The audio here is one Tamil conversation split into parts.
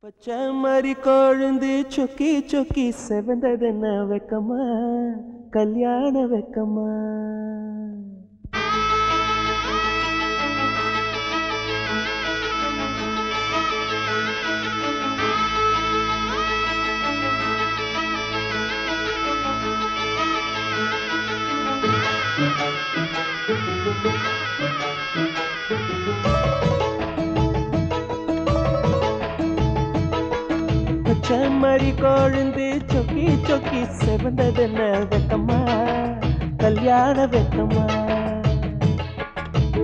பச்சை மாதிரி கொழுந்து சொக்கி சொக்கி செவந்ததென்ன வெக்கமா? கல்யாண வெக்கமா? Thank you. மாதிரி கொழுந்து சொக்கி சொக்கி செவந்ததென்ன வெக்கமா கல்யாண வெக்கமா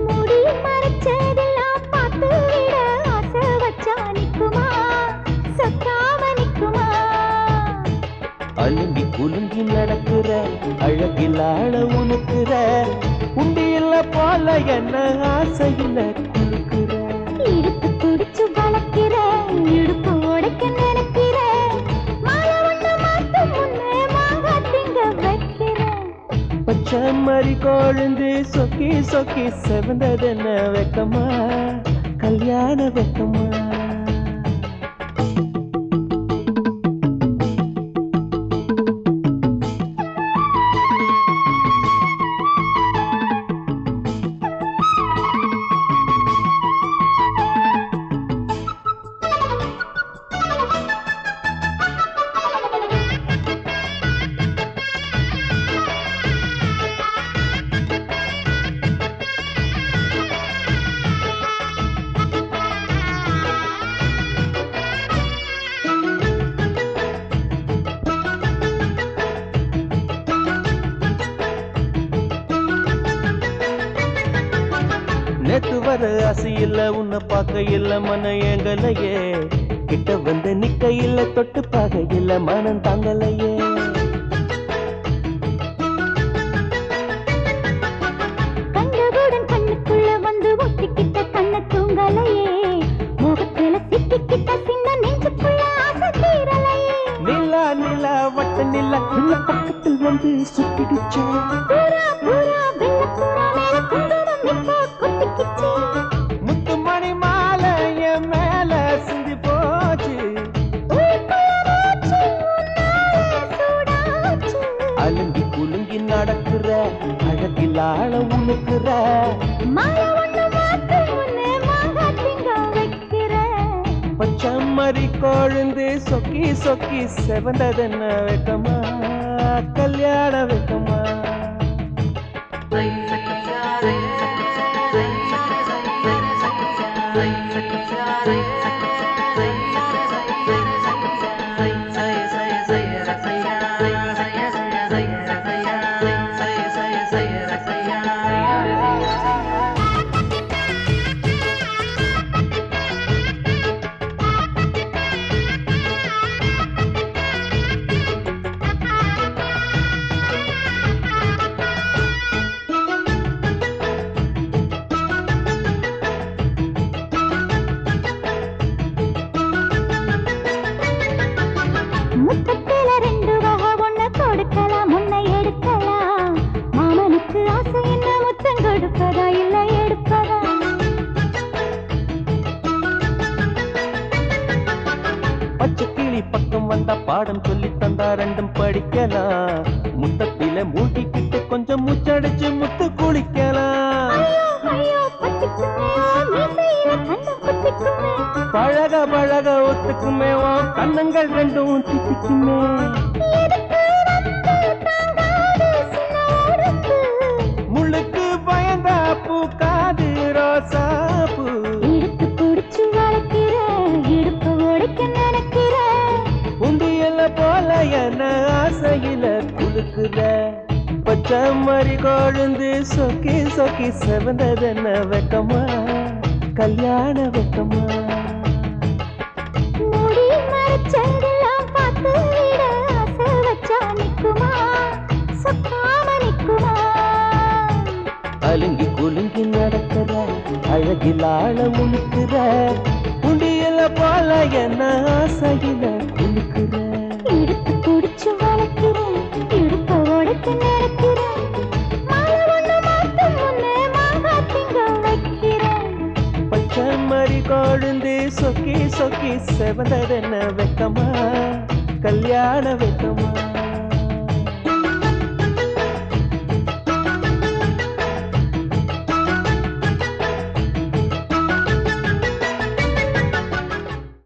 முடி மறைச்சதெல்லாம் பார்த்து விட ஆசை வச்சா நிக்குமா சத்தாம நிக்குமா அழுங்கி குலுங்கி நடக்கிற அழகில் ஆழ உனக்குற உண்டியில போல என்ன ஆசையில குலுக்குற பச்சை மாதிரி கொழுந்து சொக்கி சொக்கி செவந்ததென்ன வெக்கமா? கல்யாண வெக்கமா? வர ஆசை இல்ல உன்னை பார்க்க இல்ல மன ஏங்கலையே கிட்ட வந்து நிக்க இல்ல தொட்டு பார்க்க இல்ல மனம் தாங்கலையே. கண்டவுடன் கண்ணுக்குள்ள வந்து ஒட்டிக்கிட்ட கண்ண தூங்கலையே. முகத்துல சிக்கிக்கிட்ட சின்ன நெஞ்சுக்குள்ள ஆசை தீரலையே. நிலா நிலா வட்ட நிலா உள்ள பக்கத்தில் வந்து சுத்திடுச்சே. பூரா பூரா வெள்ளப்புறா மேல குங்குமம் இப்போ முத்துமணி மாலை என் மேல சிந்தி போச்சு. அலுங்கி குலுங்கி நடக்கிற அழகில் ஆழ உனக்குற மாலை ஒண்ணு மாத்து முன்னே மாங்காய் திங்க வைக்கிற. பச்சை மறி கொழுந்து சொக்கி சொக்கி செவந்ததென்ன வெக்கமா? கல்யாண வெக்கமா? முத்தத்தில கொடுப்பதா இல்ல எடுப்பதா? பச்சை கிளி பக்கம் வந்தா பாடம் சொல்லி தந்தா ரெண்டும் படிக்கலாம். முத்தத்தில மூழ்கிக்கிட்டு கொஞ்சம் மூச்சடைச்சு முத்து குளிக்கலாம். பழக பழக ஒத்துக்குமே கண்ணங்கள் ரெண்டும் தித்திக்குமே ஆசையில குலுக்குற பச்சை மறி கொழுந்து சொக்கி சொக்கி செவந்ததென்ன வெக்கமா? கல்யாண வெக்கமா? அலுங்கி குலுங்கி நடக்கிற அழகில் ஆழ முழுக்கிற உண்டியல போல என்ன ஆசையில குலுக்குற? சொக்கி சொக்கி செவந்ததென்ன வெக்கமா? கல்யாண வெக்கமா?